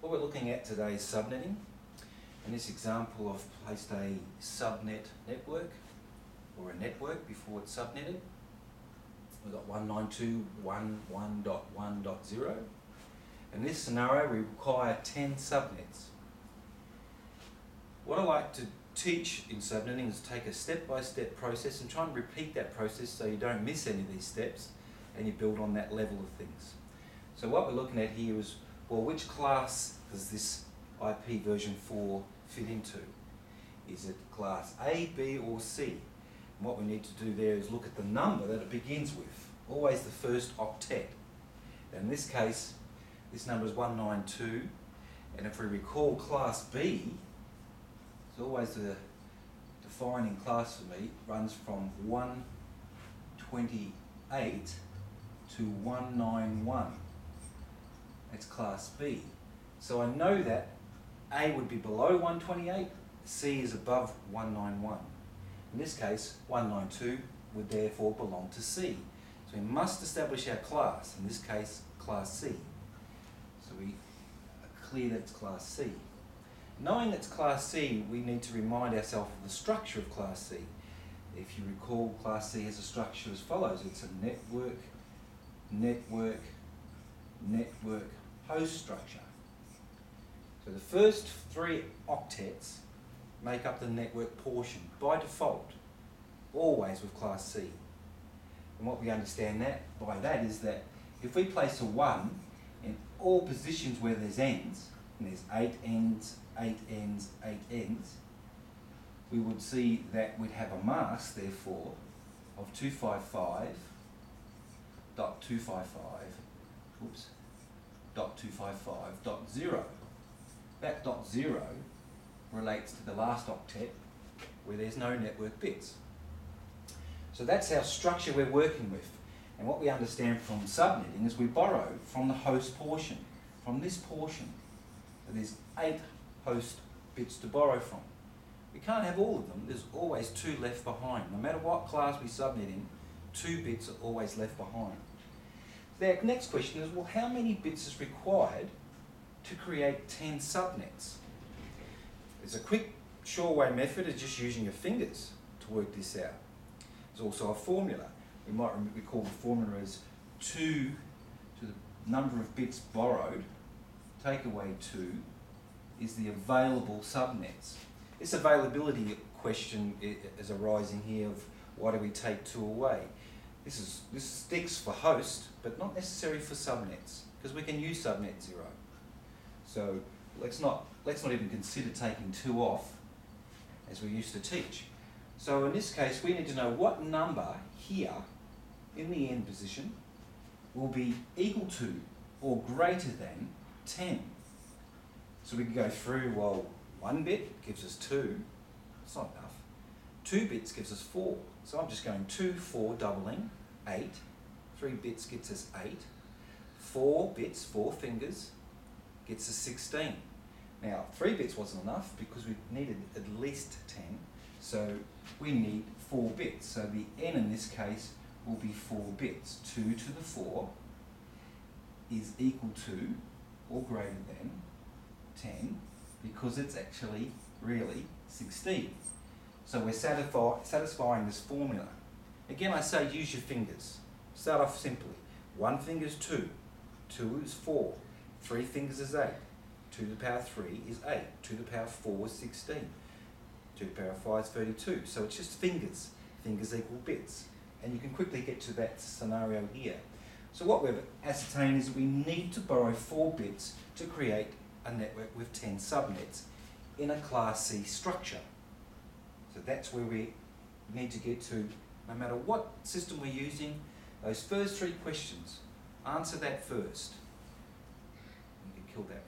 What we're looking at today is subnetting. In this example, I've placed a subnet network or a network before it's subnetted. We've got 192.1.1.0. In this scenario, we require 10 subnets. What I like to teach in subnetting is take a step-by-step process and try and repeat that process so you don't miss any of these steps and you build on that level of things. So what we're looking at here is, well, which class does this IP version 4 fit into? Is it class A, B, or C? And what we need to do there is look at the number that it begins with, always the first octet. In this case, this number is 192, and if we recall class B, it's always the defining class for me, runs from 128 to 191. That's class B. So I know that A would be below 128, C is above 191. In this case, 192 would therefore belong to C. So we must establish our class, in this case, class C. So we are clear that it's class C. Knowing it's class C, we need to remind ourselves of the structure of class C. If you recall, class C has a structure as follows. It's a network, network, network host structure. So the first three octets make up the network portion by default, always with class C. And what we understand that by that is that if we place a 1 in all positions where there's N's, and there's 8 N's, 8 N's, 8 N's, we would see that we'd have a mask, therefore, of 255 dot 255, oops, dot 255 That dot 0 relates to the last octet where there's no network bits. So that's our structure we're working with. And what we understand from subnetting is we borrow from the host portion, from this portion. So there's eight host bits to borrow from. We can't have all of them, there's always two left behind. No matter what class we subnet in, two bits are always left behind. The next question is, well, how many bits is required to create 10 subnets? There's a quick, sure way method of just using your fingers to work this out. There's also a formula. We might recall the formula as 2 to the number of bits borrowed, take away 2, is the available subnets. This availability question is arising here of why do we take 2 away? This, is, this sticks for host, but not necessary for subnets, because we can use subnet 0. So let's not, let's not even consider taking 2 off, as we used to teach. So in this case, we need to know what number here, in the end position, will be equal to or greater than 10. So we can go through, well, one bit gives us 2, it's not enough. 2 bits gives us 4. So I'm just going 2, 4, doubling, 8. 3 bits gets us 8. 4 bits, 4 fingers, gets us 16. Now, 3 bits wasn't enough because we needed at least 10. So we need 4 bits. So the n in this case will be 4 bits. 2 to the 4 is equal to or greater than 10 because it's actually really 16. So we're satisfying this formula. Again, I say use your fingers. Start off simply. One finger is 2, 2 is 4, 3 fingers is 8, 2 to the power 3 is 8, 2 to the power 4 is 16, 2 to the power 5 is 32. So it's just fingers. Fingers equal bits. And you can quickly get to that scenario here. So what we've ascertained is we need to borrow 4 bits to create a network with 10 subnets in a Class C structure. So that's where we need to get to, no matter what system we're using, those first three questions, answer that first. You can kill that